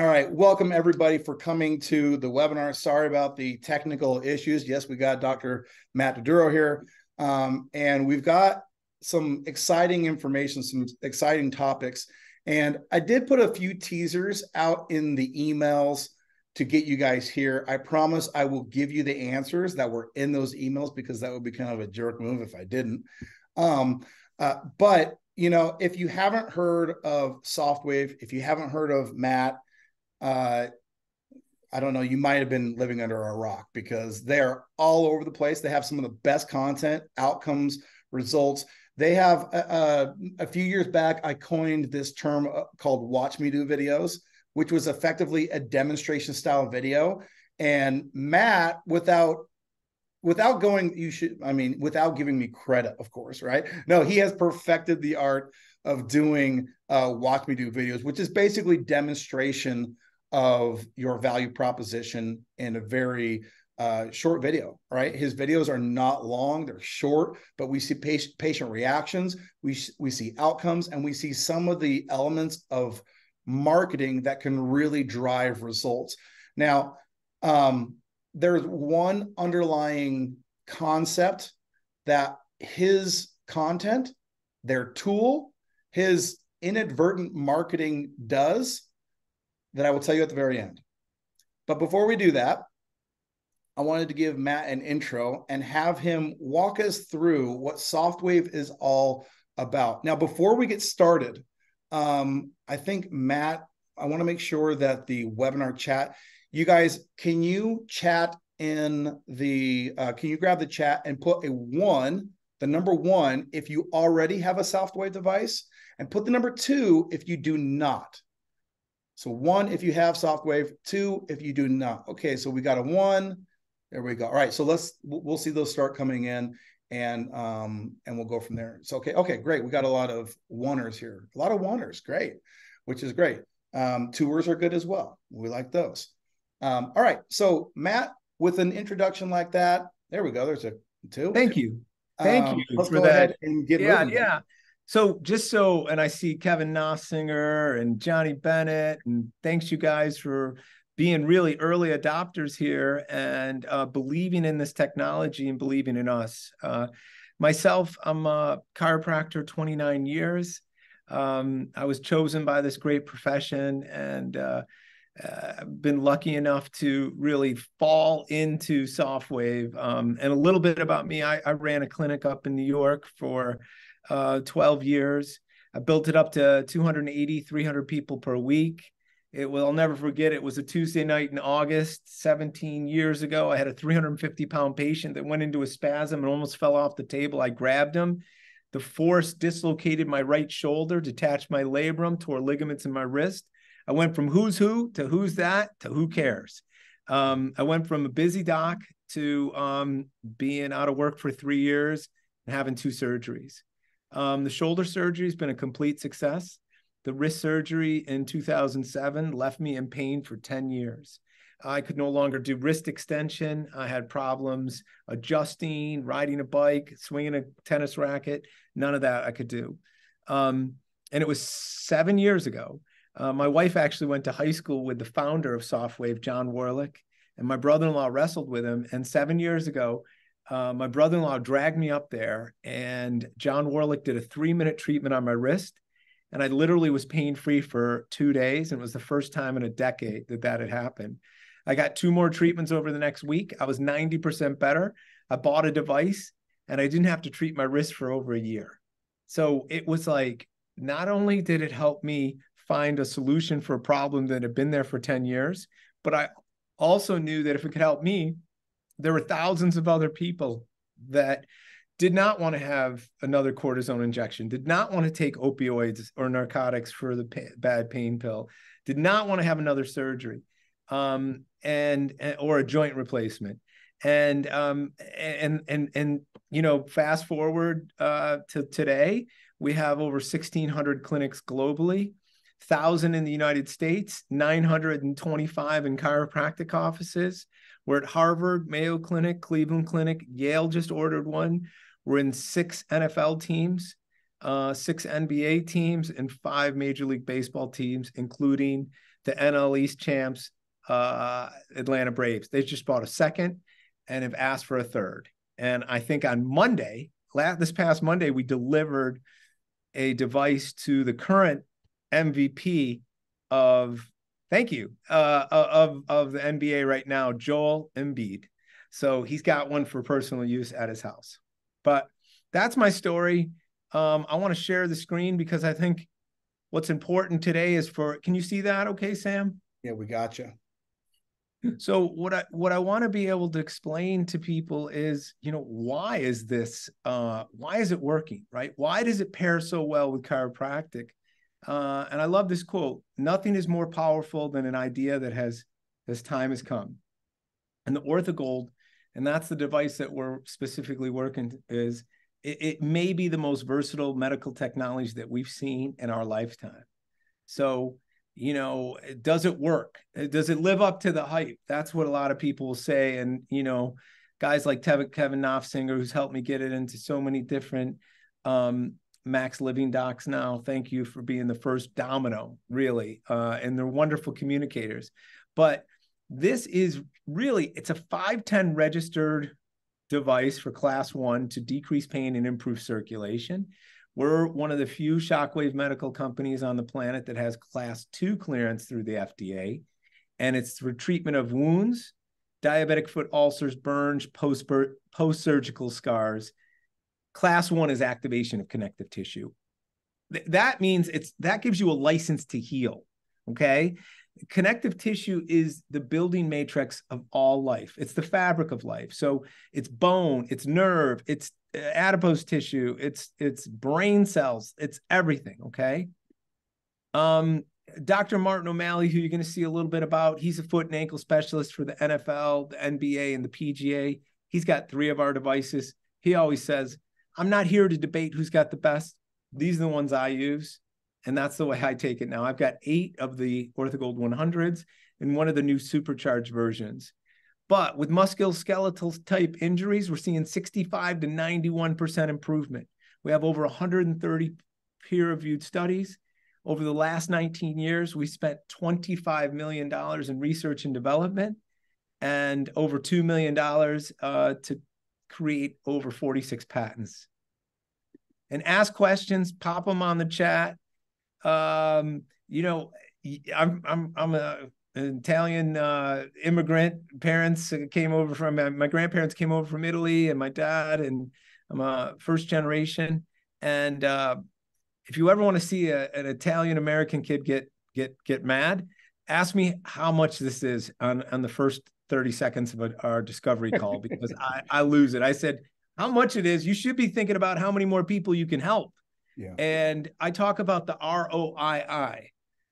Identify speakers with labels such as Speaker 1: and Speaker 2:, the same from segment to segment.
Speaker 1: All right, welcome everybody for coming to the webinar. Sorry about the technical issues. Yes, we got Dr. Matt Doduro here, um, and we've got some exciting information, some exciting topics. And I did put a few teasers out in the emails to get you guys here. I promise I will give you the answers that were in those emails because that would be kind of a jerk move if I didn't. Um, uh, but you know, if you haven't heard of Softwave, if you haven't heard of Matt, uh, I don't know, you might have been living under a rock because they're all over the place. They have some of the best content, outcomes, results. They have uh, uh a few years back, I coined this term uh, called watch me do videos, which was effectively a demonstration style video. And Matt, without without going, you should, I mean, without giving me credit, of course, right? No, he has perfected the art of doing uh, watch me do videos, which is basically demonstration of your value proposition in a very uh, short video, right? His videos are not long; they're short, but we see patient, patient reactions, we we see outcomes, and we see some of the elements of marketing that can really drive results. Now, um, there's one underlying concept that his content, their tool, his inadvertent marketing does that I will tell you at the very end. But before we do that, I wanted to give Matt an intro and have him walk us through what Softwave is all about. Now, before we get started, um, I think Matt, I want to make sure that the webinar chat, you guys, can you chat in the, uh, can you grab the chat and put a one, the number one, if you already have a Softwave device, and put the number two if you do not. So one, if you have Softwave, two, if you do not. Okay, so we got a one. There we go. All right, so let's we'll see those start coming in, and um and we'll go from there. So okay, okay, great. We got a lot of oneers here. A lot of oneers, great, which is great. Um, tours are good as well. We like those. Um, all right, so Matt, with an introduction like that, there we go. There's a two.
Speaker 2: Thank you. Thank um, you for that. and get yeah, moving. yeah. So just so, and I see Kevin Nossinger and Johnny Bennett, and thanks you guys for being really early adopters here and uh, believing in this technology and believing in us. Uh, myself, I'm a chiropractor, 29 years. Um, I was chosen by this great profession and uh, uh, been lucky enough to really fall into Softwave. Um, and a little bit about me, I, I, ran a clinic up in New York for uh, 12 years. I built it up to 280, 300 people per week. It will, I'll never forget, it was a Tuesday night in August, 17 years ago. I had a 350 pound patient that went into a spasm and almost fell off the table. I grabbed him. The force dislocated my right shoulder, detached my labrum, tore ligaments in my wrist. I went from who's who to who's that to who cares. Um, I went from a busy doc to um, being out of work for three years and having two surgeries. Um, the shoulder surgery has been a complete success. The wrist surgery in 2007 left me in pain for 10 years. I could no longer do wrist extension. I had problems adjusting, riding a bike, swinging a tennis racket. None of that I could do. Um, and it was seven years ago. Uh, my wife actually went to high school with the founder of Softwave, John Warlick, and my brother in law wrestled with him. And seven years ago, uh, my brother-in-law dragged me up there and john warlick did a three-minute treatment on my wrist and i literally was pain-free for two days and it was the first time in a decade that that had happened. I got two more treatments over the next week. I was 90% better. I bought a device and i didn't have to treat my wrist for over a year. So it was like not only did it help me find a solution for a problem that had been there for 10 years but i also knew that if it could help me there were thousands of other people that did not want to have another cortisone injection, did not want to take opioids or narcotics for the pa- bad pain pill, did not want to have another surgery, um, and, and, or a joint replacement, and um, and and and you know, fast forward uh, to today, we have over 1,600 clinics globally. 1,000 in the United States, 925 in chiropractic offices, we're at Harvard, Mayo Clinic, Cleveland Clinic, Yale just ordered one. We're in six NFL teams, uh, six NBA teams, and five Major League Baseball teams, including the NL East champs, uh, Atlanta Braves. They just bought a second and have asked for a third. And I think on Monday, last, this past Monday, we delivered a device to the current MVP of thank you uh, of of the NBA right now, Joel Embiid. So he's got one for personal use at his house. But that's my story. Um, I want to share the screen because I think what's important today is for. Can you see that? Okay, Sam.
Speaker 1: Yeah, we got you.
Speaker 2: So what I what I want to be able to explain to people is, you know, why is this? Uh, why is it working? Right? Why does it pair so well with chiropractic? Uh, and I love this quote: "Nothing is more powerful than an idea that has, as time has come." And the OrthoGold, and that's the device that we're specifically working is. It, it may be the most versatile medical technology that we've seen in our lifetime. So you know, does it work? Does it live up to the hype? That's what a lot of people will say. And, you know, guys like Kevin, Kevin Knopfsinger, who's helped me get it into so many different um, Max Living docs now. Thank you for being the first domino, really. Uh, and they're wonderful communicators. But this is really, it's a 510 registered device for class one to decrease pain and improve circulation. We're one of the few shockwave medical companies on the planet that has class two clearance through the FDA. And it's for treatment of wounds, diabetic foot ulcers, burns, post surgical scars. Class one is activation of connective tissue. Th- that means it's that gives you a license to heal. Okay. Connective tissue is the building matrix of all life. It's the fabric of life. So it's bone, it's nerve, it's adipose tissue, it's it's brain cells, it's everything. Okay. Um, Dr. Martin O'Malley, who you're going to see a little bit about, he's a foot and ankle specialist for the NFL, the NBA, and the PGA. He's got three of our devices. He always says, I'm not here to debate who's got the best. These are the ones I use. And that's the way I take it now. I've got eight of the OrthoGold 100s and one of the new supercharged versions. But with musculoskeletal type injuries, we're seeing 65 to 91% improvement. We have over 130 peer reviewed studies. Over the last 19 years, we spent $25 million in research and development and over $2 million uh, to create over 46 patents. And ask questions, pop them on the chat. Um, you know, I'm I'm I'm a Italian uh, immigrant parents came over from my grandparents came over from Italy, and my dad, and I'm a first generation. And uh, if you ever want to see a, an Italian American kid get get get mad, ask me how much this is on on the first 30 seconds of a, our discovery call because I, I lose it. I said how much it is. You should be thinking about how many more people you can help. Yeah. And I talk about the ROII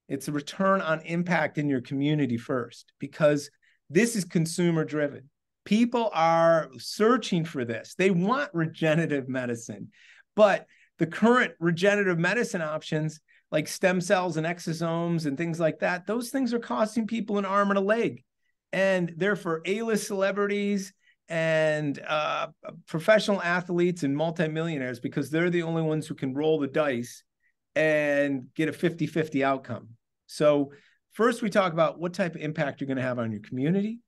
Speaker 2: it's a return on impact in your community first, because this is consumer driven. People are searching for this. They want regenerative medicine, but the current regenerative medicine options, like stem cells and exosomes and things like that, those things are costing people an arm and a leg. And they're for A list celebrities and uh, professional athletes and multimillionaires because they're the only ones who can roll the dice and get a 50 50 outcome. So, first, we talk about what type of impact you're going to have on your community,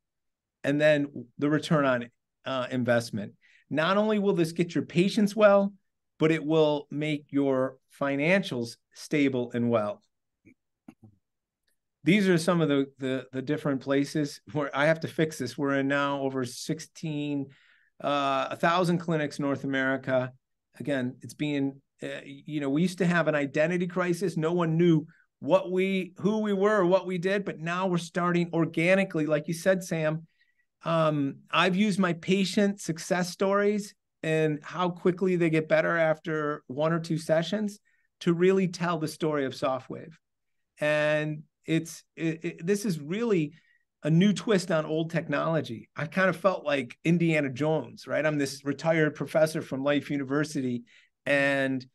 Speaker 2: and then the return on uh, investment. Not only will this get your patients well, but it will make your financials stable and well. These are some of the, the, the different places where I have to fix this. We're in now over 16, uh, a thousand clinics North America. Again, it's being, uh, you know, we used to have an identity crisis. No one knew what we who we were what we did but now we're starting organically like you said sam um, i've used my patient success stories and how quickly they get better after one or two sessions to really tell the story of softwave and it's it, it, this is really a new twist on old technology i kind of felt like indiana jones right i'm this retired professor from life university and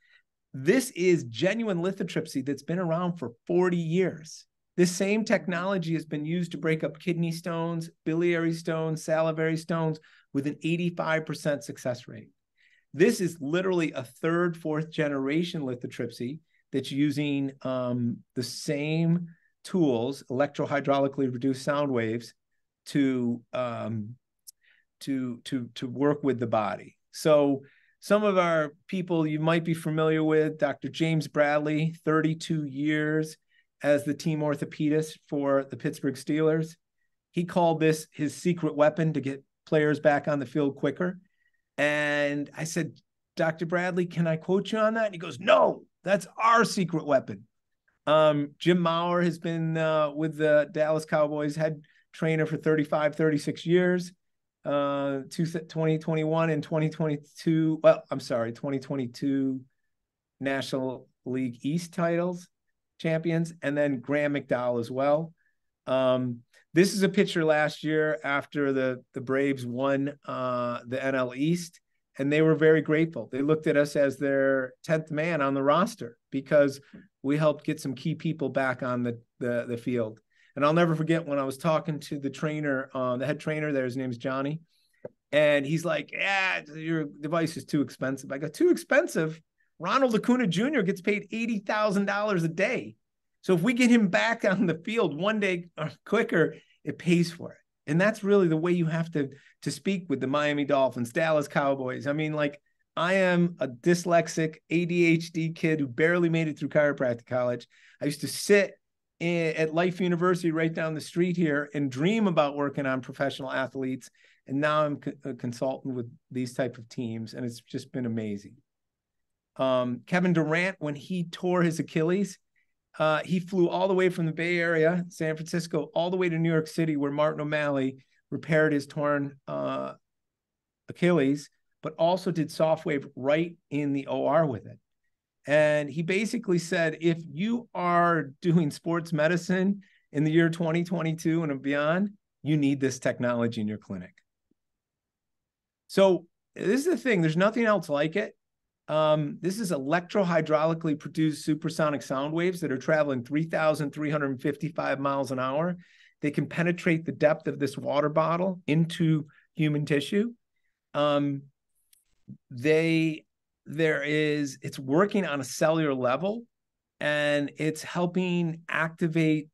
Speaker 2: this is genuine lithotripsy that's been around for 40 years. This same technology has been used to break up kidney stones, biliary stones, salivary stones with an 85% success rate. This is literally a third, fourth generation lithotripsy that's using um, the same tools, electrohydraulically reduced sound waves, to um, to to to work with the body. So some of our people you might be familiar with, Dr. James Bradley, 32 years as the team orthopedist for the Pittsburgh Steelers. He called this his secret weapon to get players back on the field quicker. And I said, Dr. Bradley, can I quote you on that? And he goes, No, that's our secret weapon. Um, Jim Maurer has been uh, with the Dallas Cowboys, head trainer for 35, 36 years. Uh, 2021 and 2022. Well, I'm sorry, 2022 National League East titles champions, and then Graham McDowell as well. Um, this is a picture last year after the the Braves won uh, the NL East, and they were very grateful. They looked at us as their tenth man on the roster because we helped get some key people back on the the, the field. And I'll never forget when I was talking to the trainer, uh, the head trainer there. His name's Johnny, and he's like, "Yeah, your device is too expensive." I go, "Too expensive." Ronald Acuna Jr. gets paid eighty thousand dollars a day. So if we get him back on the field one day uh, quicker, it pays for it. And that's really the way you have to to speak with the Miami Dolphins, Dallas Cowboys. I mean, like I am a dyslexic ADHD kid who barely made it through chiropractic college. I used to sit in, at Life University right down the street here and dream about working on professional athletes. And now I'm a consultant with these type of teams, and it's just been amazing. Um, Kevin Durant, when he tore his Achilles, uh, he flew all the way from the Bay Area, San Francisco, all the way to New York City, where Martin O'Malley repaired his torn uh, Achilles, but also did Softwave right in the OR with it. And he basically said, if you are doing sports medicine in the year 2022 and beyond, you need this technology in your clinic. So this is the thing. There's nothing else like it. Um, this is electrohydraulically produced supersonic sound waves that are traveling 3,355 miles an hour. They can penetrate the depth of this water bottle into human tissue. Um, they there is it's working on a cellular level and it's helping activate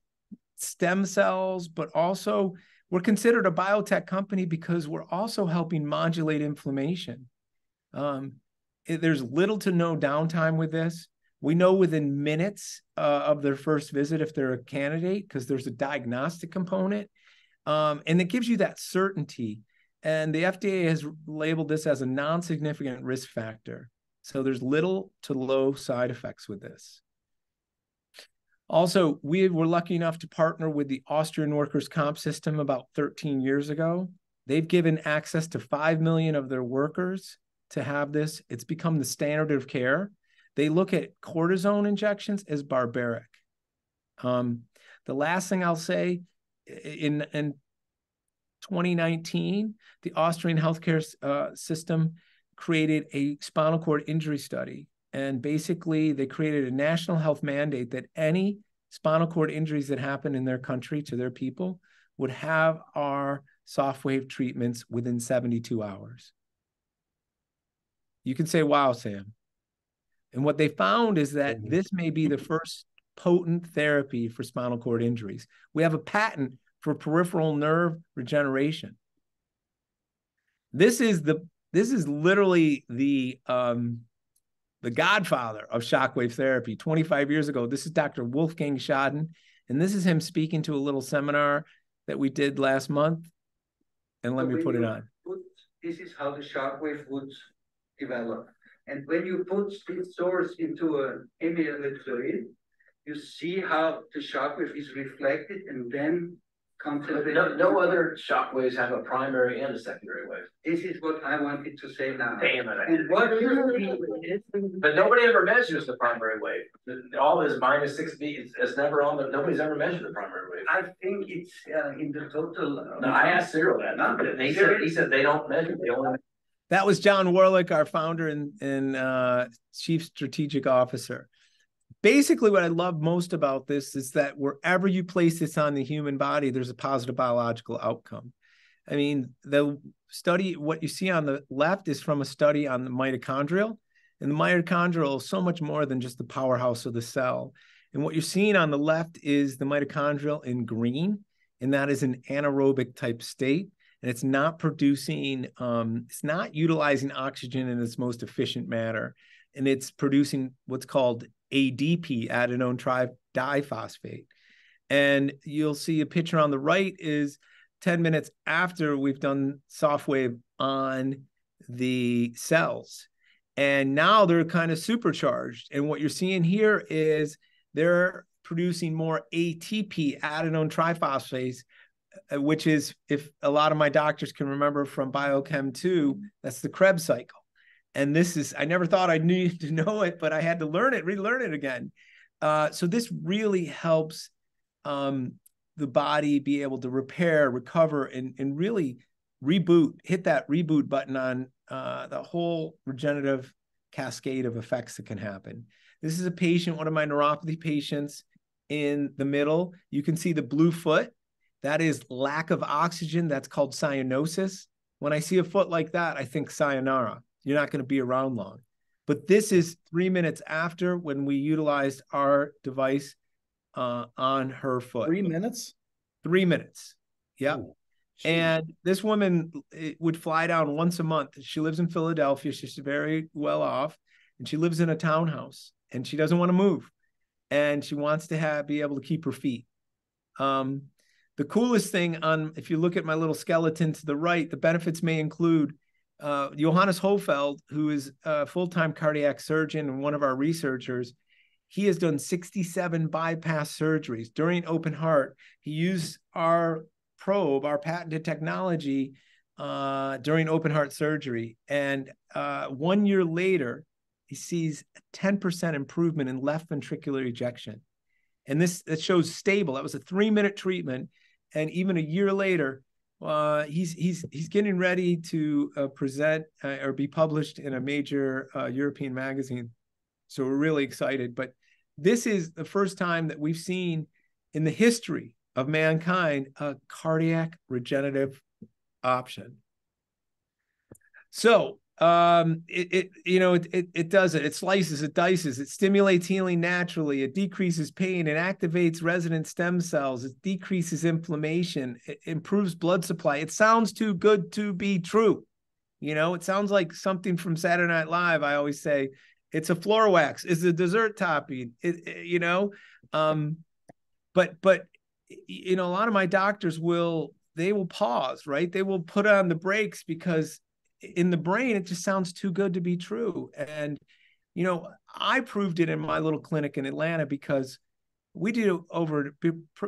Speaker 2: stem cells but also we're considered a biotech company because we're also helping modulate inflammation. Um, it, there's little to no downtime with this. We know within minutes uh, of their first visit if they're a candidate because there's a diagnostic component. Um, and it gives you that certainty and the fda has labeled this as a non-significant risk factor so there's little to low side effects with this. Also, we were lucky enough to partner with the Austrian workers' comp system about 13 years ago. They've given access to 5 million of their workers to have this. It's become the standard of care. They look at cortisone injections as barbaric. Um, the last thing I'll say in, in 2019, the Austrian healthcare uh, system created a spinal cord injury study. And basically, they created a national health mandate that any spinal cord injuries that happen in their country to their people would have our soft wave treatments within 72 hours. You can say, wow, Sam. And what they found is that mm-hmm. this may be the first potent therapy for spinal cord injuries. We have a patent for peripheral nerve regeneration. This is the this is literally the um, the godfather of shockwave therapy 25 years ago. This is Dr. Wolfgang Schaden, and this is him speaking to a little seminar that we did last month. And let so me put it on.
Speaker 3: Put, this is how the shockwave would develop. And when you put this source into an fluid, you see how the shockwave is reflected and then
Speaker 4: no, no other shockwaves have a primary and a secondary wave.
Speaker 3: This is what I wanted to say now.
Speaker 4: Damn it. And what But nobody ever measures the primary wave. All is minus six B. It's, it's never on the, nobody's ever measured the primary wave.
Speaker 3: I think it's uh, in the total.
Speaker 4: Uh, no, I asked Cyril that. Not, he said, he said they don't measure. They only.
Speaker 2: That was John Warlick, our founder and, and uh, chief strategic officer basically what I love most about this is that wherever you place this on the human body, there's a positive biological outcome. I mean, the study, what you see on the left is from a study on the mitochondrial. And the mitochondrial is so much more than just the powerhouse of the cell. And what you're seeing on the left is the mitochondrial in green, and that is an anaerobic type state. And it's not producing, um, it's not utilizing oxygen in its most efficient manner. And it's producing what's called ADP, adenine tri diphosphate. And you'll see a picture on the right is 10 minutes after we've done soft wave on the cells. And now they're kind of supercharged. And what you're seeing here is they're producing more ATP, adenine triphosphate, uh, which is, if a lot of my doctors can remember from Biochem 2, that's the Krebs cycle. And this is, I never thought I needed to know it, but I had to learn it, relearn it again. Uh, so this really helps um, the body be able to repair, recover, and, and really reboot, hit that reboot button on uh, the whole regenerative cascade of effects that can happen. This is a patient, one of my neuropathy patients in the middle. You can see the blue foot. That is lack of oxygen. That's called cyanosis. When I see a foot like that, I think sayonara. You're not going to be around long. But this is three minutes after when we utilized our device uh, on her foot.
Speaker 1: Three minutes?
Speaker 2: Three minutes. Yeah. Ooh, and this woman would fly down once a month. She lives in Philadelphia. She's very well off, and she lives in a townhouse, and she doesn't want to move, and she wants to have be able to keep her feet. Um, the coolest thing on, if you look at my little skeleton to the right, the benefits may include uh, Johannes Holfeld, who is a full-time cardiac surgeon and one of our researchers, he has done 67 bypass surgeries during open heart. He used our probe, our patented technology, uh, during open heart surgery. And uh, one year later, he sees a 10% improvement in left ventricular ejection. And this that shows stable. That was a three minute treatment. And even a year later, uh, he's he's he's getting ready to uh, present uh, or be published in a major uh, European magazine. So we're really excited. But this is the first time that we've seen in the history of mankind a cardiac regenerative option. So um, it, it you know it, it, it does it. It slices, it dices, it stimulates healing naturally. It decreases pain. It activates resident stem cells. It decreases inflammation. It improves blood supply. It sounds too good to be true. You know, it sounds like something from Saturday Night Live. I always say it's a floor wax. It's a dessert topping. It, it, you know, um, but but you know, a lot of my doctors will they will pause, right? They will put on the brakes because in the brain it just sounds too good to be true. And you know, I proved it in my little clinic in Atlanta because we did over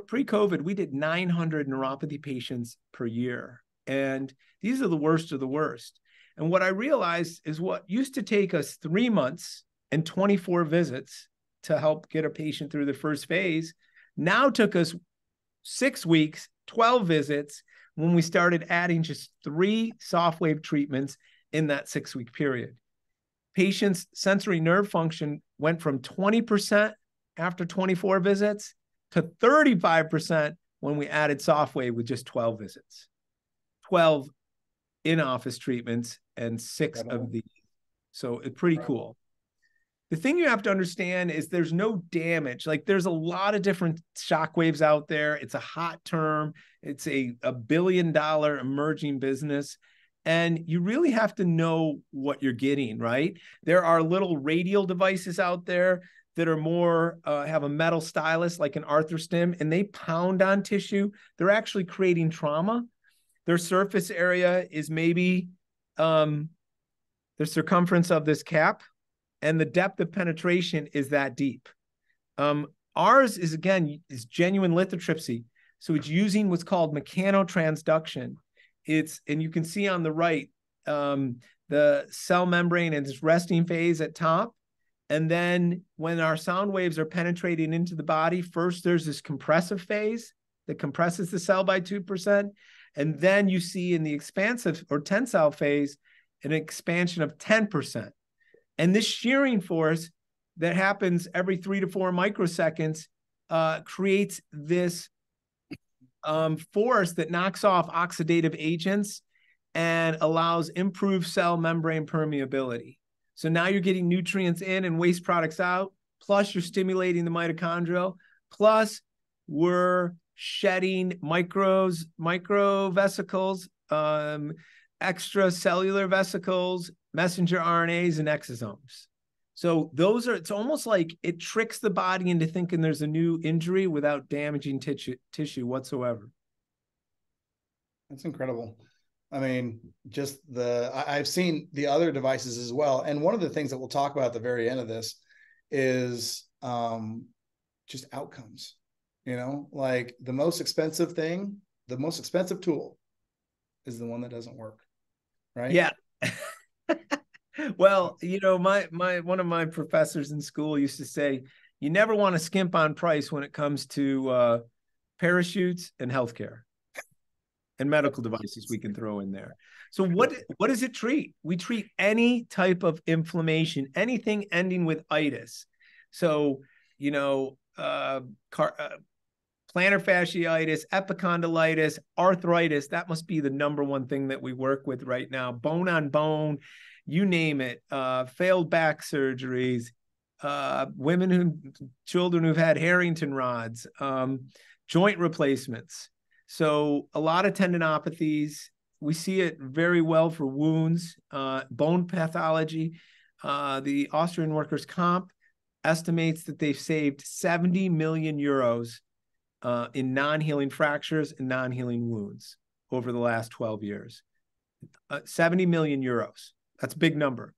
Speaker 2: pre-COVID, we did 900 neuropathy patients per year, and these are the worst of the worst. And what I realized is what used to take us three months and 24 visits to help get a patient through the first phase now took us six weeks, 12 visits when we started adding just three Softwave treatments in that six week period. Patients' sensory nerve function went from 20% after 24 visits to 35% when we added Softwave with just 12 visits. 12 in office treatments and six of these. So it's pretty cool. The thing you have to understand is there's no damage. Like there's a lot of different shockwaves out there. It's a hot term. It's a, a billion dollar emerging business. And you really have to know what you're getting, right? There are little radial devices out there that are more uh, have a metal stylus like an arthroStim and they pound on tissue they're actually creating trauma their surface area is maybe um, the circumference of this cap, and the depth of penetration is that deep. Um, ours is again is genuine lithotripsy, so it's using what's called mechanotransduction. It's and you can see on the right um, the cell membrane and its resting phase at top. And then when our sound waves are penetrating into the body, first there's this compressive phase that compresses the cell by 2%. And then you see in the expansive or tensile phase an expansion of 10%. And this shearing force that happens every three to four microseconds uh, creates this um, force that knocks off oxidative agents and allows improved cell membrane permeability. So now you're getting nutrients in and waste products out. plus you're stimulating the mitochondria, plus we're shedding micros, micro vesicles, um, extracellular vesicles, messenger RNAs, and exosomes. So those are, it's almost like it tricks the body into thinking there's a new injury without damaging tissue, tissue whatsoever.
Speaker 1: That's incredible. I mean, just the, I, I've seen the other devices as well. And one of the things that we'll talk about at the very end of this is um, just outcomes. You know, like the most expensive thing, the most expensive tool is the one that doesn't work. Right.
Speaker 2: Yeah. well, you know, my my one of my professors in school used to say, you never want to skimp on price when it comes to uh, parachutes and healthcare and medical devices we can throw in there. So what what does it treat? We treat any type of inflammation, anything ending with itis. So, you know, uh, car, uh, plantar fasciitis, epicondylitis, arthritis, that must be the number one thing that we work with right now. Bone on bone, you name it, uh, failed back surgeries, uh, women who, children who've had Harrington rods, um, joint replacements. So a lot of tendinopathies. We see it very well for wounds, uh, bone pathology. Uh, the Austrian workers' comp estimates that they've saved 70 million euros uh, in non-healing fractures and non-healing wounds over the last 12 years. Uh, 70 million euros. That's a big number.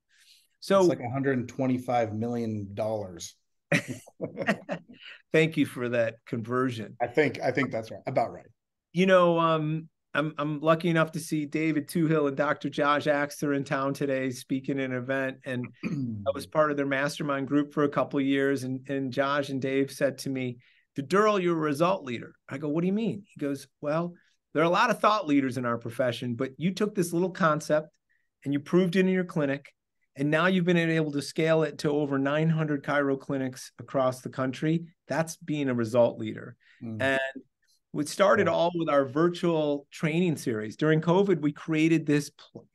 Speaker 2: So
Speaker 1: it's like 125 million dollars.
Speaker 2: Thank you for that conversion.
Speaker 1: I think I think that's right. About right.
Speaker 2: You know, um, I'm I'm lucky enough to see David Tuhill and Dr. Josh Axter in town today speaking at an event, and I was part of their mastermind group for a couple years. And and Josh and Dave said to me, Durrell, you're a result leader. I go, what do you mean? He goes, well, there are a lot of thought leaders in our profession, but you took this little concept and you proved it in your clinic. And now you've been able to scale it to over 900 chiro clinics across the country. That's being a result leader. Mm. And we started all with our virtual training series. During COVID, we created this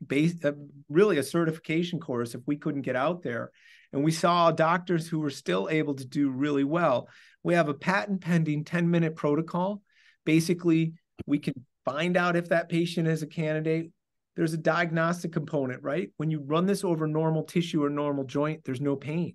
Speaker 2: base, uh, really a certification course if we couldn't get out there. And we saw doctors who were still able to do really well. We have a patent pending 10 minute protocol. Basically, we can find out if that patient is a candidate. There's a diagnostic component, right? When you run this over normal tissue or normal joint, there's no pain.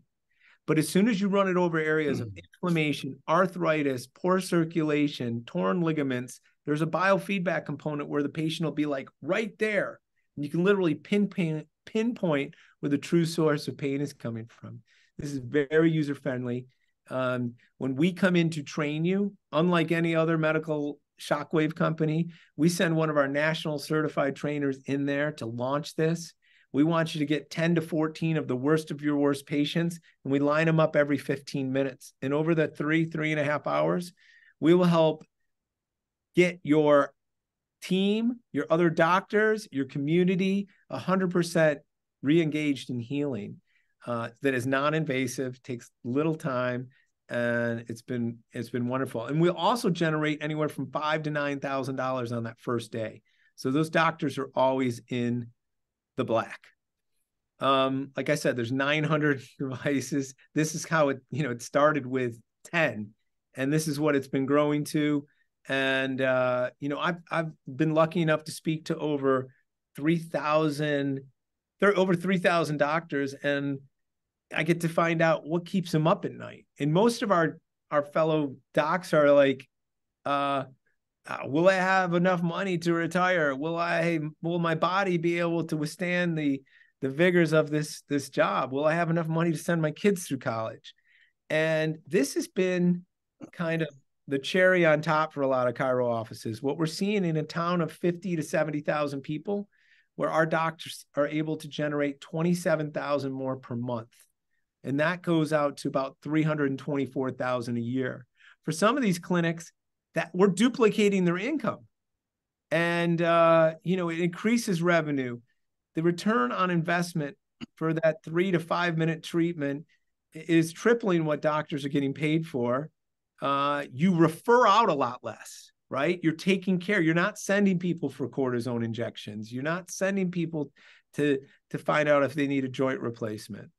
Speaker 2: But as soon as you run it over areas of hmm. inflammation, arthritis, poor circulation, torn ligaments, there's a biofeedback component where the patient will be like right there. And you can literally pinpoint, pinpoint where the true source of pain is coming from. This is very user friendly. Um, when we come in to train you, unlike any other medical shockwave company, we send one of our national certified trainers in there to launch this. We want you to get 10 to 14 of the worst of your worst patients, and we line them up every 15 minutes. And over the three, three and a half hours, we will help get your team, your other doctors, your community 100% re engaged in healing uh, that is non-invasive, takes little time, and it's been it's been wonderful. And we'll also generate anywhere from five to nine thousand dollars on that first day. So those doctors are always in the black. Um, like I said, there's 900 devices. This is how it you know it started with 10, and this is what it's been growing to. And uh, you know, I've I've been lucky enough to speak to over 3,000, over 3,000 doctors, and I get to find out what keeps them up at night. And most of our our fellow docs are like, uh, uh, will I have enough money to retire? Will I will my body be able to withstand the the vigors of this this job? Will I have enough money to send my kids through college? And this has been kind of the cherry on top for a lot of chiro offices. What we're seeing in a town of 50 to 70,000 people, where our doctors are able to generate 27,000 more per month and that goes out to about 324,000 a year. For some of these clinics, that we're duplicating their income. And uh, you know, it increases revenue. The return on investment for that 3 to 5 minute treatment is tripling what doctors are getting paid for. Uh, you refer out a lot less, right? You're taking care. You're not sending people for cortisone injections. You're not sending people to to find out if they need a joint replacement.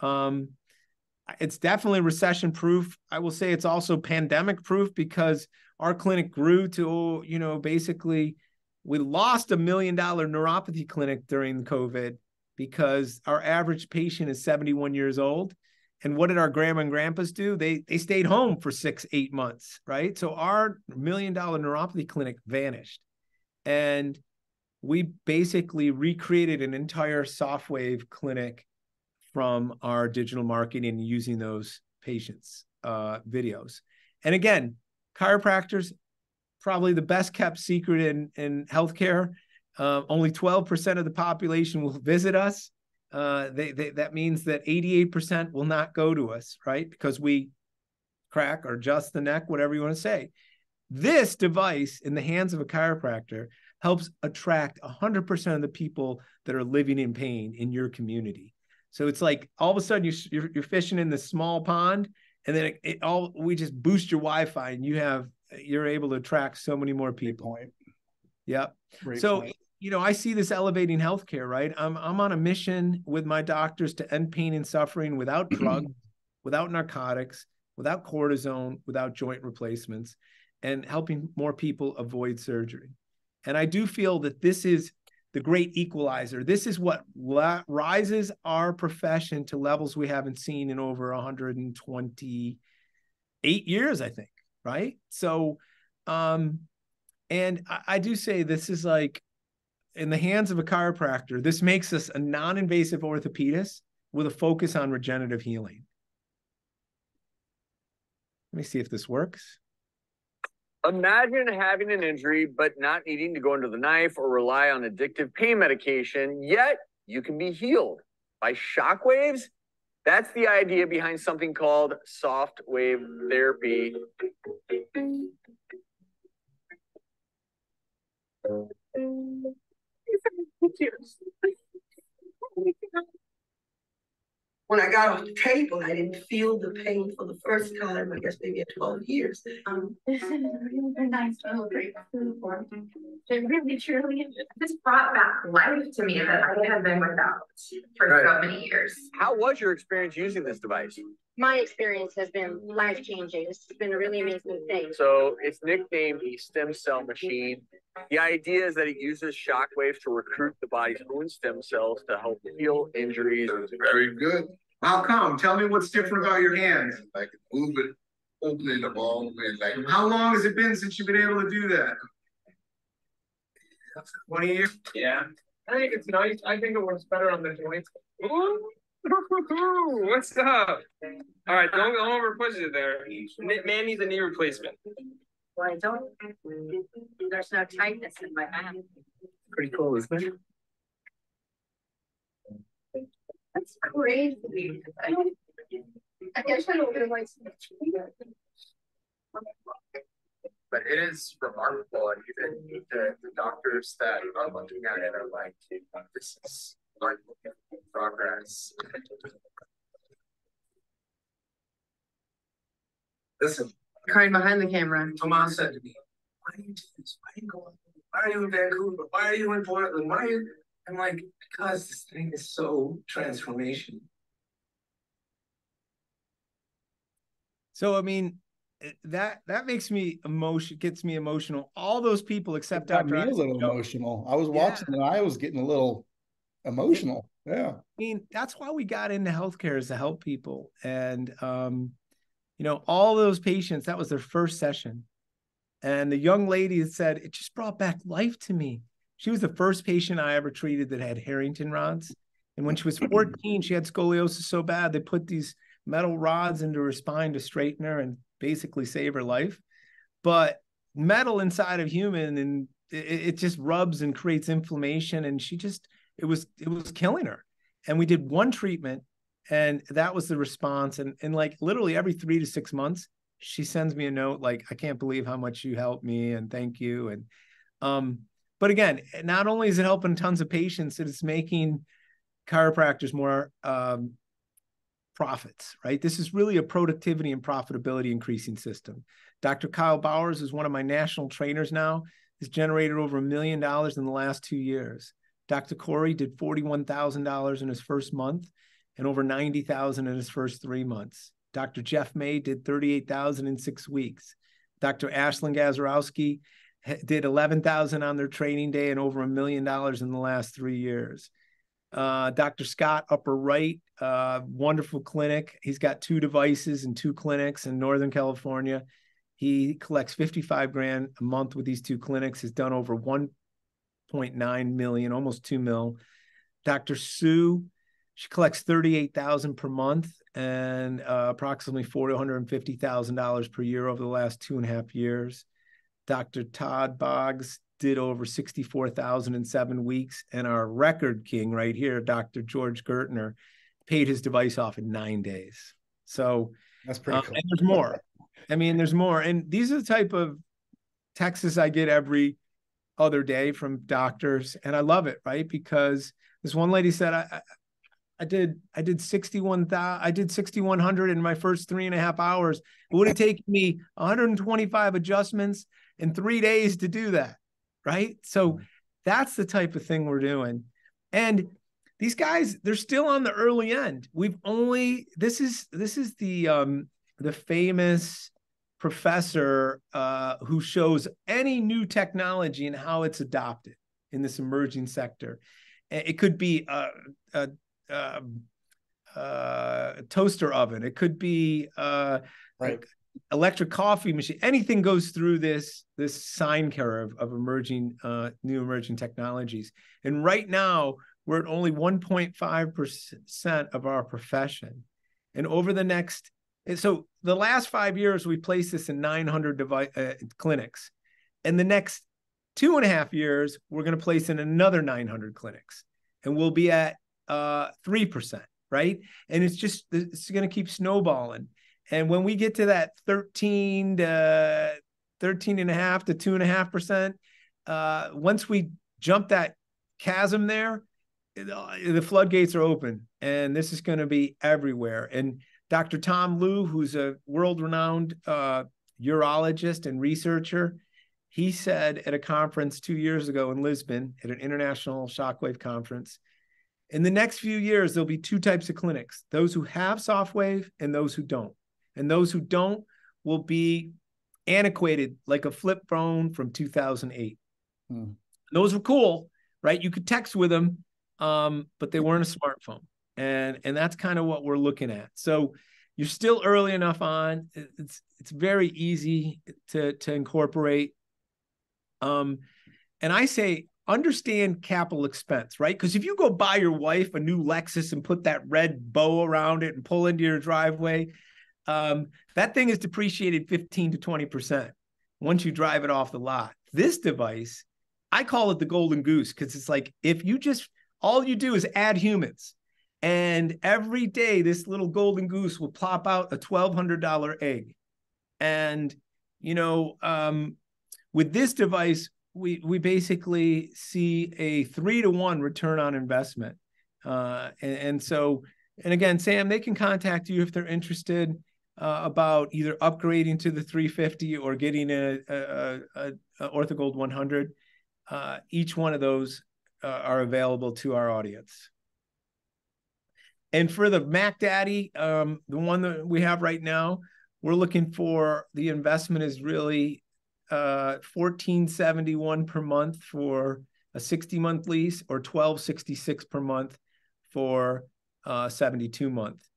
Speaker 2: Um, it's definitely recession proof. I will say it's also pandemic proof because our clinic grew to, you know, basically we lost a million dollar neuropathy clinic during COVID because our average patient is 71 years old. And what did our grandma and grandpas do? They they stayed home for six, eight months, right? So our million dollar neuropathy clinic vanished. And we basically recreated an entire SoftWave clinic from our digital marketing using those patients' uh, videos. And again, chiropractors, probably the best kept secret in, in healthcare. Uh, only 12% of the population will visit us. Uh, they, they, that means that 88% will not go to us, right? Because we crack or adjust the neck, whatever you want to say. This device in the hands of a chiropractor helps attract 100% of the people that are living in pain in your community. So it's like all of a sudden you're, you're, you're fishing in this small pond, and then it, it, all we just boost your Wi-Fi, and you have you're able to attract so many more people. Yep. Great so point. you know, I see this elevating healthcare, right? I'm I'm on a mission with my doctors to end pain and suffering without drugs, without narcotics, without cortisone, without joint replacements, and helping more people avoid surgery. And I do feel that this is the great equalizer. This is what rises our profession to levels we haven't seen in over 128 years, I think. Right. So, um, and I, I do say this is like in the hands of a chiropractor, this makes us a non invasive orthopedist with a focus on regenerative healing. Let me see if this works.
Speaker 5: Imagine having an injury, but not needing to go under the knife or rely on addictive pain medication, yet you can be healed by shock waves. That's the idea behind something called soft wave therapy.
Speaker 6: when I got off the table, I didn't feel the pain for the first time, I guess maybe in 12 years. Um, this is really nice little break from
Speaker 7: It really, truly, this brought back life to me that I had been without for right. so many years.
Speaker 5: How was your experience using this device?
Speaker 8: My experience has been life changing. It's been a really amazing thing.
Speaker 5: So it's nicknamed the stem cell machine. The idea is that it uses shock waves to recruit the body's own stem cells to help heal injuries.
Speaker 9: Very good.
Speaker 2: How come? Tell me what's different about your hands.
Speaker 9: I can move it, opening the ball, and like.
Speaker 2: How long has it been since you've been able to do that? 20 years?
Speaker 10: Yeah. I think it's nice. I think it works better on the joints. Ooh. What's up? All right, don't, don't over push it there. Man needs a knee replacement.
Speaker 8: Well, I don't. There's no tightness in my hand.
Speaker 10: Pretty cool, isn't it?
Speaker 8: That's crazy. I guess I don't realize.
Speaker 10: But it is remarkable, and even the, the doctors that are looking at it are like, this is progress. Listen.
Speaker 11: Crying behind the camera.
Speaker 10: Tomas said to me, why do you do this? Why are you going? Why are you in Vancouver? Why are you in Portland? Why are you? I'm like, because this thing is so transformation.
Speaker 2: So I mean, that that makes me emotion gets me emotional. All those people except got
Speaker 1: me a little emotional. I was watching yeah. and I was getting a little emotional. Yeah. I
Speaker 2: mean, that's why we got into healthcare is to help people. And um, you know, all those patients, that was their first session. And the young lady said, it just brought back life to me. She was the first patient I ever treated that had Harrington rods. And when she was 14, she had scoliosis so bad, they put these metal rods into her spine to straighten her and basically save her life. But metal inside of human and it, it just rubs and creates inflammation. And she just, it was, it was killing her. And we did one treatment and that was the response. And, and like literally every three to six months, she sends me a note like, I can't believe how much you helped me and thank you. And, um, but again, not only is it helping tons of patients, it is making chiropractors more um, profits, right? This is really a productivity and profitability increasing system. Dr. Kyle Bowers is one of my national trainers now, has generated over a million dollars in the last two years. Dr. Corey did $41,000 in his first month. and over 90,000 in his first three months. Dr. Jeff May did 38,000 in six weeks. Dr. Ashlyn Gazarowski did 11,000 on their training day and over a million dollars in the last three years. Uh, Dr. Scott, upper right, uh, wonderful clinic. He's got two devices and two clinics in Northern California. He collects 55 grand a month with these two clinics, has done over 1.9 million, almost 2 mil. Dr. Sue, she collects 38,000 per month and uh, approximately $450,000 per year over the last two and a half years. Dr. Todd Boggs did over 64,000 in seven weeks. And our record king right here, Dr. George Gertner, paid his device off in nine days. So
Speaker 1: that's pretty uh, cool.
Speaker 2: And there's more. I mean, there's more. And these are the type of texts I get every other day from doctors. And I love it, right? Because this one lady said, I, I did I did 61,000 I did 6100 in my first three and a half hours. It would have taken me 125 adjustments in three days to do that. Right. So that's the type of thing we're doing. And these guys, they're still on the early end. We've only this is this is the um the famous professor uh, who shows any new technology and how it's adopted in this emerging sector. It could be a, a um, uh, toaster oven. It could be uh, right. electric coffee machine. Anything goes through this this sine curve of emerging uh, new emerging technologies. And right now, we're at only 1.5 percent of our profession. And over the next, so the last five years, we placed this in 900 device, uh, clinics. And the next two and a half years, we're going to place in another 900 clinics. And we'll be at uh, 3%, right? And it's just, it's going to keep snowballing. And when we get to that 13 to 13 and a half to two and a half percent, uh, once we jump that chasm there, uh, the floodgates are open and this is going to be everywhere. And Dr. Tom Lue, who's a world renowned uh, urologist and researcher, he said at a conference two years ago in Lisbon at an international shockwave conference in the next few years, there'll be two types of clinics those who have Softwave and those who don't. And those who don't will be antiquated like a flip phone from 2008. Hmm. Those were cool, right? You could text with them, um, but they weren't a smartphone. And, and that's kind of what we're looking at. So you're still early enough on. It's, it's very easy to, to incorporate. Um, and I say understand capital expense, right? Because if you go buy your wife a new Lexus and put that red bow around it and pull into your driveway, um, that thing is depreciated 15 to 20% once you drive it off the lot. This device, I call it the golden goose because it's like if you just all you do is add humans. And every day, this little golden goose will plop out a $1,200 egg. And, you know, um, with this device, we we basically see a three to one return on investment. Uh, and, and, so, and again, Sam, they can contact you if they're interested uh, about either upgrading to the 350 or getting a, a, a, a OrthoGold 100. Uh, each one of those uh, are available to our audience. And for the Mac Daddy, um, the one that we have right now, we're looking for the investment is really uh, 1471 per month for a 60 month lease or 1266 per month for uh, 72 month.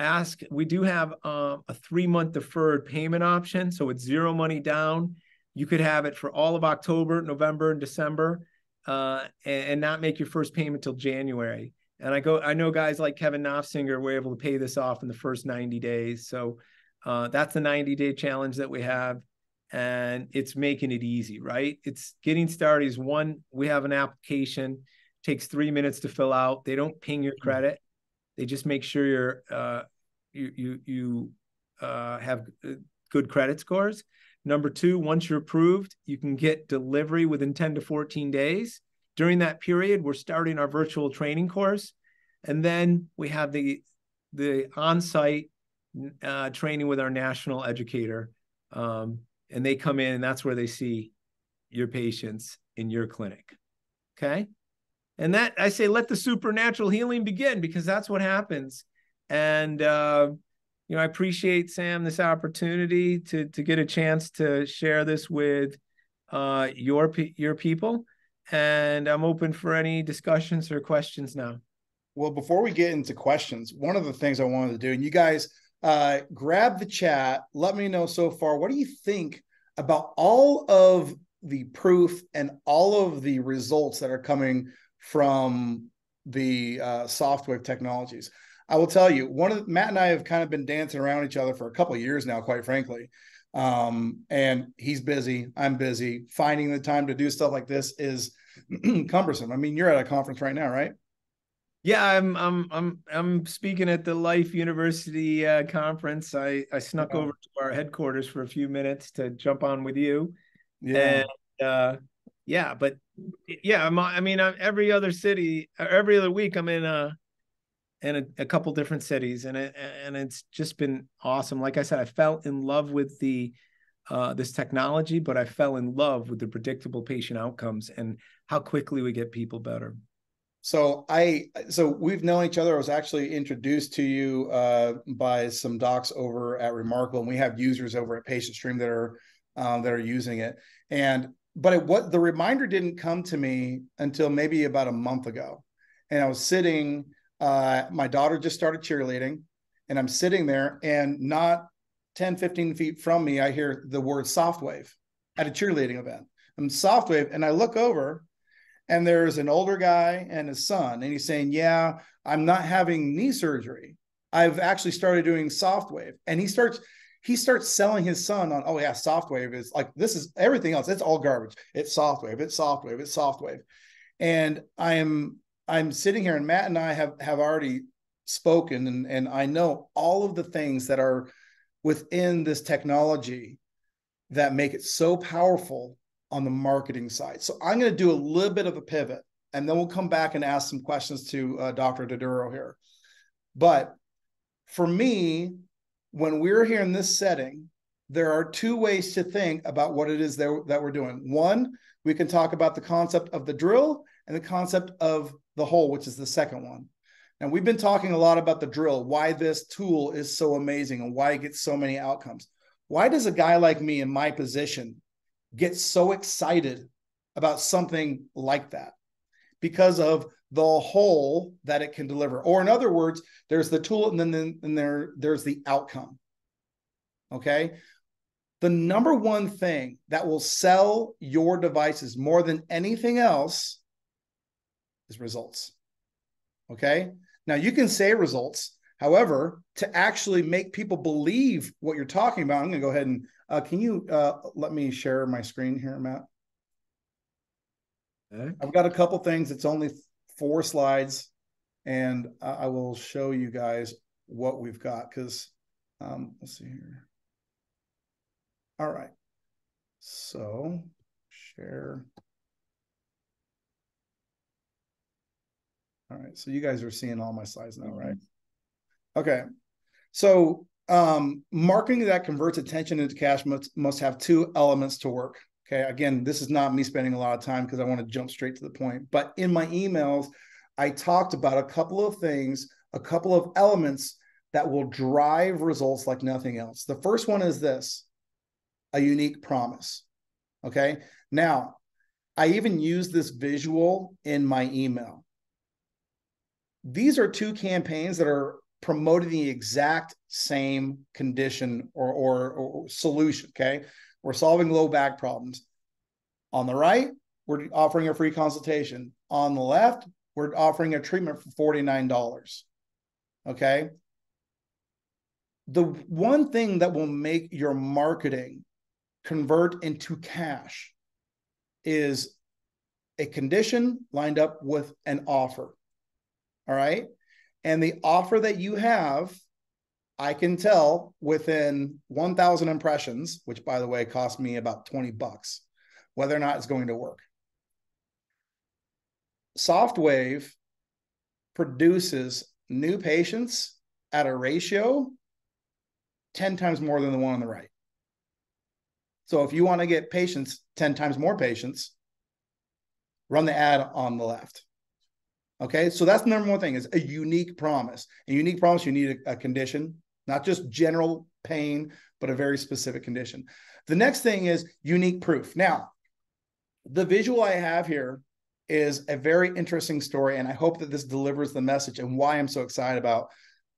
Speaker 2: Ask, we do have uh, a three month deferred payment option. So it's zero money down. You could have it for all of October, November, and December, uh, and, and, not make your first payment till January. And I go, I know guys like Kevin Nofsinger were able to pay this off in the first 90 days. So uh, that's the 90 day challenge that we have and it's making it easy, right? It's getting started is one, we have an application, takes three minutes to fill out. They don't ping your mm-hmm. credit. They just make sure you're uh, you you you uh, have uh, good credit scores. Number two, once you're approved, you can get delivery within 10 to 14 days. During that period, we're starting our virtual training course. And then we have the the on-site uh, training with our national educator. Um, and they come in and that's where they see your patients in your clinic. Okay. and that I say let the supernatural healing begin because that's what happens. And uh, you know, I appreciate Sam this opportunity to to get a chance to share this with uh, your your people, and I'm open for any discussions or questions now.
Speaker 1: Well, before we get into questions, one of the things I wanted to do, and you guys uh, grab the chat, let me know so far. What do you think about all of the proof and all of the results that are coming from the uh, Softwave technologies? I will tell you, one of the, Matt and I have kind of been dancing around each other for a couple years now, quite frankly. Um, and he's busy, I'm busy. Finding the time to do stuff like this is cumbersome. I mean, you're at a conference right now, right?
Speaker 2: Yeah, I'm I'm I'm I'm speaking at the Life University uh, conference. I I snuck yeah. over to our headquarters for a few minutes to jump on with you. Yeah. And uh, yeah, but yeah, I'm, I mean, I'm, every other city, every other week, I'm in a in a, a couple different cities, and it and it's just been awesome. Like I said, I fell in love with the uh, this technology, but I fell in love with the predictable patient outcomes and how quickly we get people better.
Speaker 1: So I so we've known each other. I was actually introduced to you uh, by some docs over at Remarkable, and we have users over at Patient Stream that are um, that are using it. And but it, what the reminder didn't come to me until maybe about a month ago, and I was sitting. Uh, my daughter just started cheerleading, and I'm sitting there, and not 10, 15 feet from me, I hear the word Softwave at a cheerleading event. I'm Softwave, and I look over and there's an older guy and his son and he's saying yeah i'm not having knee surgery. I've actually started doing Softwave and he starts he starts selling his son on oh yeah Softwave is like this is everything else. It's all garbage. It's Softwave it's Softwave it's Softwave and i am i'm sitting here and matt and i have have already spoken and and i know all of the things that are within this technology that make it so powerful on the marketing side. So I'm going to do a little bit of a pivot and then we'll come back and ask some questions to uh, Dr. Doduro here. But for me, when we're here in this setting, there are two ways to think about what it is that, that we're doing. One, we can talk about the concept of the drill and the concept of the hole, which is the second one. And we've been talking a lot about the drill, why this tool is so amazing and why it gets so many outcomes. Why does a guy like me in my position get so excited about something like that because of the whole that it can deliver. Or in other words, there's the tool and then, then, then there, there's the outcome. Okay. The number one thing that will sell your devices more than anything else is results. Okay. Now you can say results. However, to actually make people believe what you're talking about, I'm going to go ahead and uh, can you uh, let me share my screen here, Matt? Okay. I've got a couple things. It's only four slides, and I will show you guys what we've got because um, let's see here. All right. So share. All right. So you guys are seeing all my slides now, right? Mm-hmm. Okay. So um, marketing that converts attention into cash must, must have two elements to work. Okay. Again, this is not me spending a lot of time because I want to jump straight to the point. But in my emails, I talked about a couple of things, a couple of elements that will drive results like nothing else. The first one is this a unique promise. Okay. Now, I even use this visual in my email. These are two campaigns that are promoting the exact same condition or, or, or solution. Okay. We're solving low back problems. On the right, we're offering a free consultation. On the left, we're offering a treatment for $49. Okay. The one thing that will make your marketing convert into cash is a condition lined up with an offer. All right? And the offer that you have i can tell within 1000 impressions which by the way cost me about 20 bucks whether or not it's going to work. Softwave produces new patients at a ratio 10 times more than the one on the right. So if you want to get patients 10 times more patients run the ad on the left Okay, so that's number one thing is a unique promise. A unique promise, you need a, a condition, not just general pain, but a very specific condition. The next thing is unique proof. Now, the visual I have here is a very interesting story, and I hope that this delivers the message and why I'm so excited about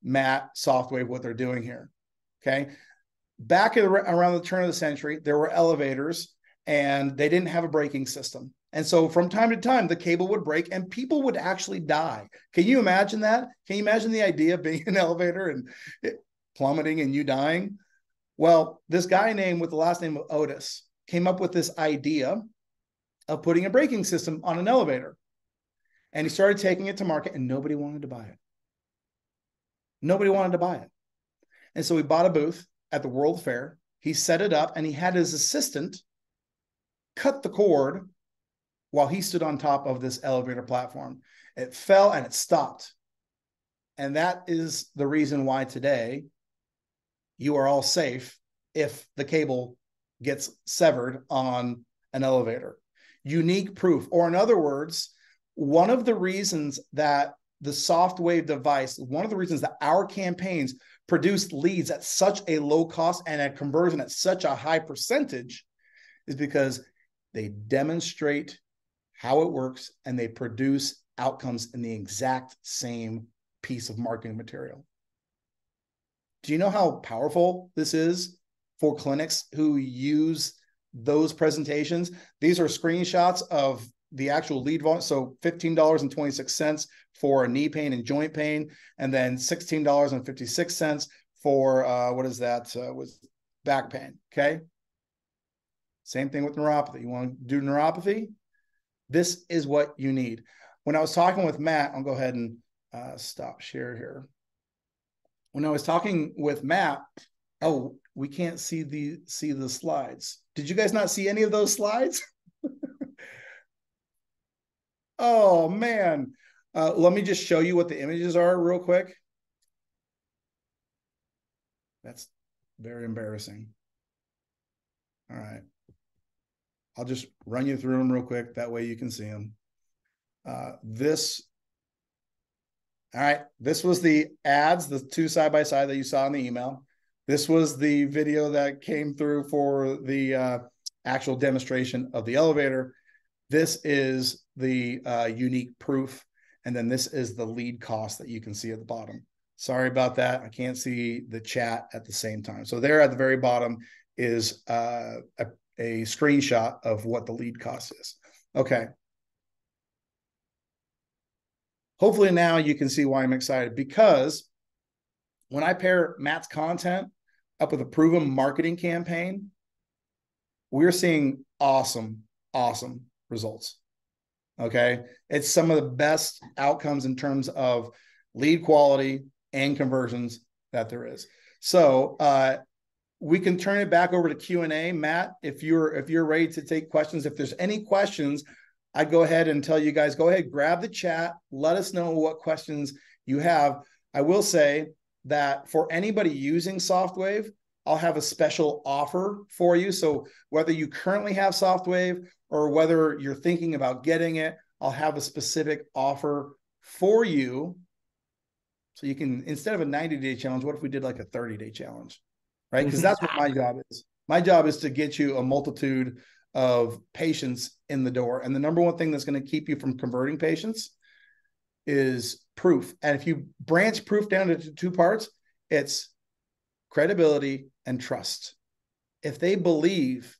Speaker 1: Matt Softwave, what they're doing here. Okay. Back around the turn of the century, there were elevators and they didn't have a braking system. And so from time to time, the cable would break and people would actually die. Can you imagine that? Can you imagine the idea of being in an elevator and plummeting and you dying? Well, this guy named with the last name of Otis came up with this idea of putting a braking system on an elevator. And he started taking it to market and nobody wanted to buy it. Nobody wanted to buy it. And so he bought a booth at the World Fair. He set it up and he had his assistant cut the cord while he stood on top of this elevator platform. It fell and it stopped. And that is the reason why today you are all safe if the cable gets severed on an elevator. Unique proof, or in other words, one of the reasons that the Softwave device, one of the reasons that our campaigns produced leads at such a low cost and a conversion at such a high percentage is because they demonstrate how it works and they produce outcomes in the exact same piece of marketing material. Do you know how powerful this is for clinics who use those presentations? These are screenshots of the actual lead volume. So $15.26 for knee pain and joint pain, and then $16.56 for uh, what is that? Uh, with back pain. Okay. Same thing with neuropathy. You want to do neuropathy? This is what you need. When I was talking with Matt, I'll go ahead and uh, stop share here. When I was talking with Matt, oh, we can't see the see the slides. Did you guys not see any of those slides? Oh man. Uh, let me just show you what the images are real quick. That's very embarrassing. All right. I'll just run you through them real quick. That way you can see them. Uh, this, all right, this was the ads, the two side by side that you saw in the email. This was the video that came through for the uh, actual demonstration of the elevator. This is the uh, unique proof. And then this is the lead cost that you can see at the bottom. Sorry about that. I can't see the chat at the same time. So there at the very bottom is uh, a, a screenshot of what the lead cost is. Okay. Hopefully now you can see why I'm excited because when I pair Matt's content up with a proven marketing campaign, we're seeing awesome, awesome results. Okay. It's some of the best outcomes in terms of lead quality and conversions that there is. So uh, we can turn it back over to Q&A. Matt, if you're if you're ready to take questions, if there's any questions, I'd go ahead and tell you guys, go ahead, grab the chat, let us know what questions you have. I will say that for anybody using Softwave, I'll have a special offer for you. So whether you currently have Softwave or whether you're thinking about getting it, I'll have a specific offer for you. So you can, instead of a 90 day challenge, what if we did like a 30 day challenge? Right. Because that's what my job is. My job is to get you a multitude of patients in the door. And the number one thing that's going to keep you from converting patients is proof. And if you branch proof down into two parts, it's credibility and trust. If they believe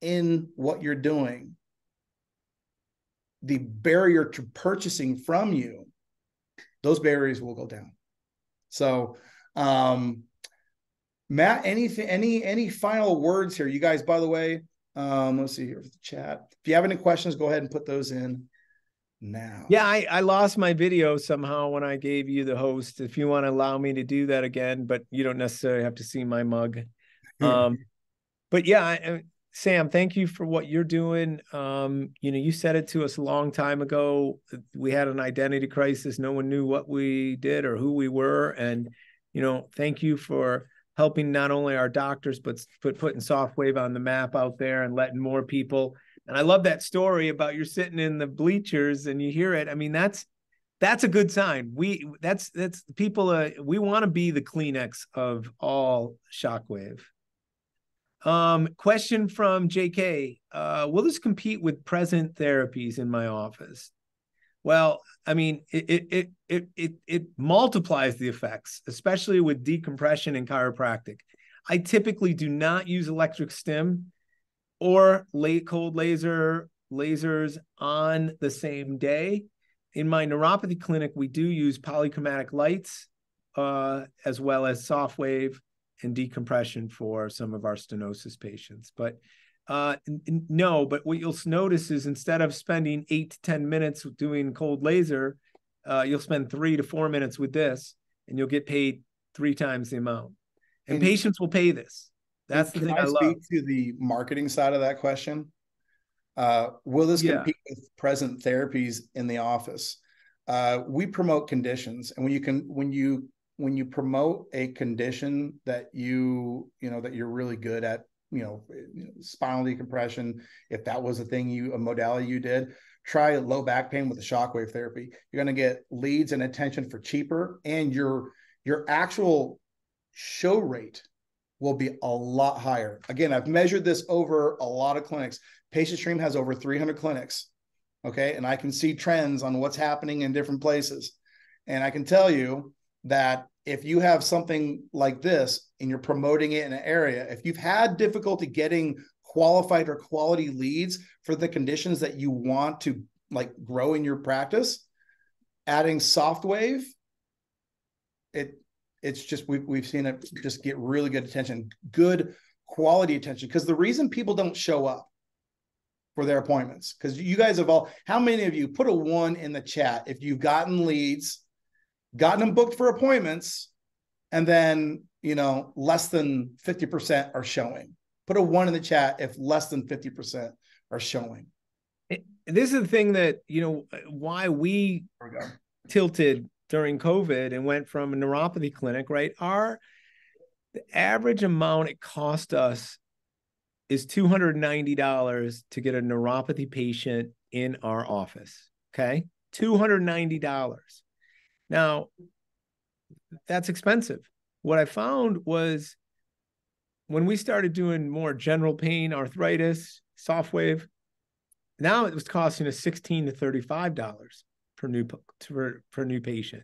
Speaker 1: in what you're doing, the barrier to purchasing from you, those barriers will go down. So, um, Matt, anything, any, any final words here? You guys, by the way, um, let's see here with the chat. If you have any questions, go ahead and put those in now.
Speaker 2: Yeah, I, I lost my video somehow when I gave you the host. If you want to allow me to do that again, but you don't necessarily have to see my mug. Um, but yeah, I, Sam, thank you for what you're doing. Um, you know, you said it to us a long time ago. We had an identity crisis. No one knew what we did or who we were. And, you know, thank you for helping not only our doctors, but put putting Softwave on the map out there and letting more people. And I love that story about you're sitting in the bleachers and you hear it. I mean, that's that's a good sign. We that's that's people. Uh, we want to be the Kleenex of all shockwave. Um, question from JK: uh, Will this compete with present therapies in my office? Well, I mean, it it it it it multiplies the effects, especially with decompression and chiropractic. I typically do not use electric stim or late cold laser lasers on the same day in my neuropathy clinic, we do use polychromatic lights uh, as well as Softwave and decompression for some of our stenosis patients. But uh, n- no, but what you'll notice is instead of spending eight to 10 minutes doing cold laser, uh, you'll spend three to four minutes with this and you'll get paid three times the amount. And, and patients will pay this. That's the thing I, I love.
Speaker 1: to the marketing side of that question? Uh, will this yeah. compete with present therapies in the office? Uh, we promote conditions, and when you can, when you when you promote a condition that you you know that you're really good at, you know, spinal decompression. If that was a thing you a modality you did, try low back pain with the shockwave therapy. You're going to get leads and attention for cheaper, and your your actual show rate will be a lot higher. Again, I've measured this over a lot of clinics. Patient Stream has over 300 clinics. Okay. And I can see trends on what's happening in different places. And I can tell you that if you have something like this and you're promoting it in an area, if you've had difficulty getting qualified or quality leads for the conditions that you want to like grow in your practice, adding SoftWave, it it's just we've we've seen it just get really good attention, good quality attention. Because the reason people don't show up for their appointments because you guys have all how many of you put a one in the chat if you've gotten leads gotten them booked for appointments and then you know less than 50% are showing put a one in the chat if less than 50% are showing
Speaker 2: this is the thing that you know why we, we tilted during covid and went from a neuropathy clinic right our the average amount it cost us is $290 to get a neuropathy patient in our office. Okay. $290. Now, that's expensive. What I found was when we started doing more general pain, arthritis, Softwave, now it was costing us 16 to $35 per new per, per new patient.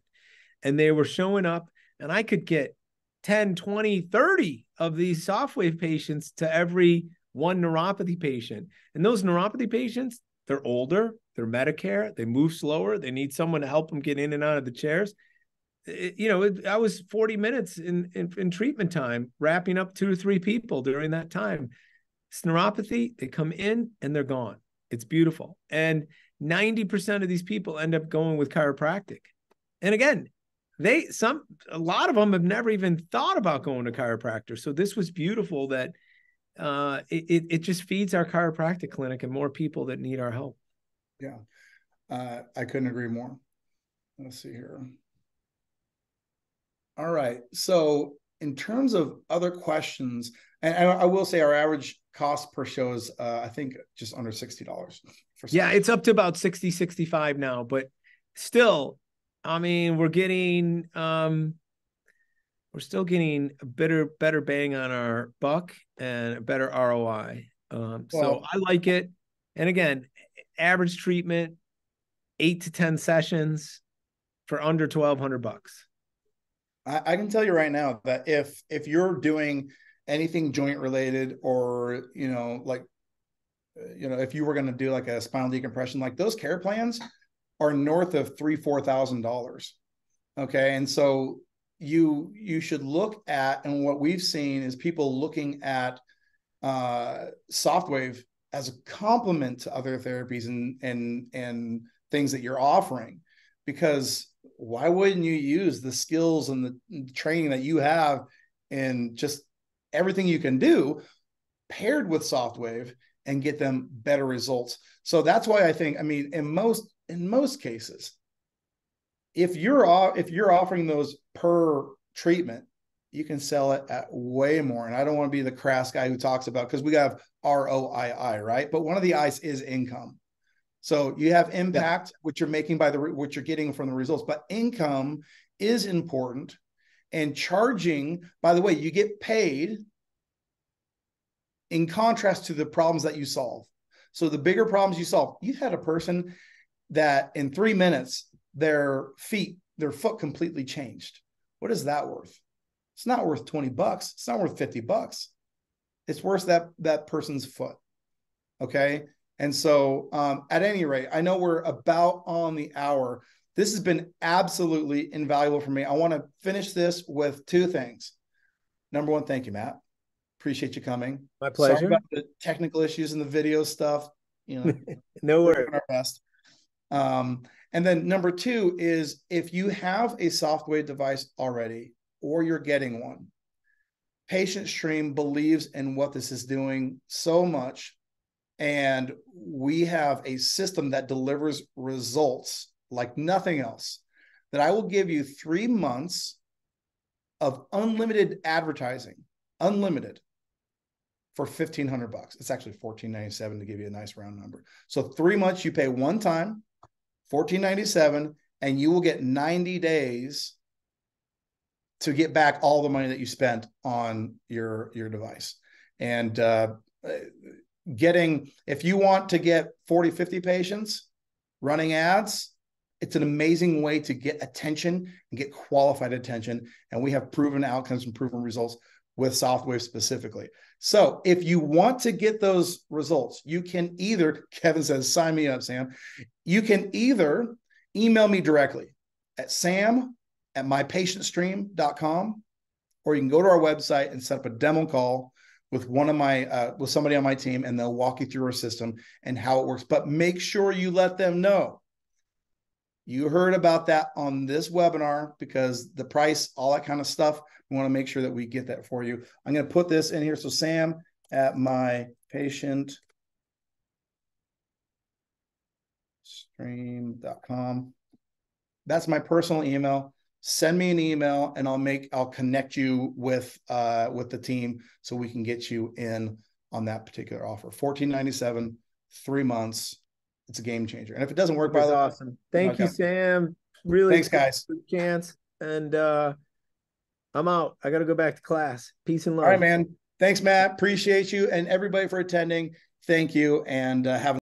Speaker 2: And they were showing up and I could get 10, 20, 30 of these Softwave patients to every one neuropathy patient. And those neuropathy patients, they're older, they're Medicare, they move slower, they need someone to help them get in and out of the chairs. It, you know, it, I was 40 minutes in, in, in treatment time, wrapping up two or three people during that time. Neuropathy, they come in and they're gone. It's beautiful. And 90% of these people end up going with chiropractic. And again, they some a lot of them have never even thought about going to chiropractor. So this was beautiful that uh, it, it just feeds our chiropractic clinic and more people that need our help.
Speaker 1: Yeah, uh, I couldn't agree more. Let's see here. All right. So, in terms of other questions, and I, will say our average cost per show is, uh, I think, just under $60.
Speaker 2: yeah, it's up to about 60, 65 now, but still, I mean, we're getting, um, we're still getting a better better bang on our buck and a better ROI. Um, well, so I like it. And again, average treatment, eight to ten sessions for under twelve hundred bucks.
Speaker 1: I, I can tell you right now that if if you're doing anything joint related or you know like you know if you were going to do like a spinal decompression like those care plans are north of three four thousand dollars. Okay and so you you should look at and what we've seen is people looking at uh, softwave as a complement to other therapies and and and things that you're offering. Because why wouldn't you use the skills and the training that you have and just everything you can do paired with softwave and get them better results so that's why i think i mean in most in most cases if you're if you're offering those per treatment, you can sell it at way more. And I don't want to be the crass guy who talks about because we have ROII, right? But one of the I's is income. So you have impact, yeah. which you're making by the what you're getting from the results, but income is important. And charging, by the way, you get paid in contrast to the problems that you solve. So the bigger problems you solve, you had a person that in three minutes, their feet, their foot completely changed. What is that worth? It's not worth 20 bucks. It's not worth 50 bucks. It's worth that that person's foot. Okay. And so um, at any rate, I know we're about on the hour. This has been absolutely invaluable for me. I want to finish this with two things. Number one, thank you, Matt. Appreciate you coming.
Speaker 2: My pleasure. Sorry about
Speaker 1: the technical issues and the video stuff. You know,
Speaker 2: no worries. Our
Speaker 1: best. Um, and then number two is if you have a Softwave device already or you're getting one, Patient Stream believes in what this is doing so much. And we have a system that delivers results like nothing else. That I will give you three months of unlimited advertising, unlimited for 1500 bucks. It's actually 1497 to give you a nice round number. So three months you pay one time, 1497, and you will get 90 days to get back all the money that you spent on your your device. And uh, getting if you want to get 40 50 patients running ads it's an amazing way to get attention and get qualified attention and we have proven outcomes and proven results with softwave specifically so if you want to get those results, you can either, Kevin says, sign me up, Sam. You can either email me directly at sam at mypatientstream.com, or you can go to our website and set up a demo call with one of my uh, with somebody on my team and they'll walk you through our system and how it works but make sure you let them know you heard about that on this webinar because the price all that kind of stuff we want to make sure that we get that for you. I'm going to put this in here. So Sam at my patient stream.com. That's my personal email. Send me an email and I'll make I'll connect you with uh with the team so we can get you in on that particular offer. 1497, three months. It's a game changer. And if it doesn't work, That's by the
Speaker 2: awesome. way, Thank you, Sam. Really
Speaker 1: thanks, guys.
Speaker 2: Chance. And uh I'm out. I got to go back to class. Peace and love.
Speaker 1: All right, man. Thanks, Matt. Appreciate you and everybody for attending. Thank you and uh, have